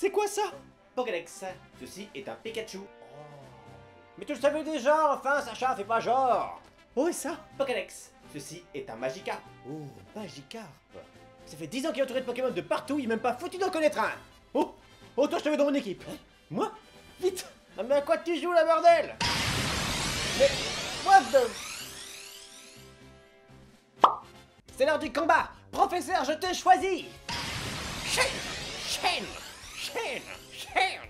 C'est quoi ça Pokédex, ceci est un Pikachu. Mais tu le savais déjà, enfin, Sacha, fais pas genre. Oh, et ça Pokédex, ceci est un Magikarp. Oh, Magikarp. Ça fait 10 ans qu'il est entouré de Pokémon de partout, il est même pas foutu d'en connaître un. Oh Oh, toi, je te veux dans mon équipe. Moi Vite. Ah, Mais à quoi tu joues, la bordel Mais... What the... C'est l'heure du combat. Professeur, je te choisis. Chaîne Chaîne Chaîne Chaîne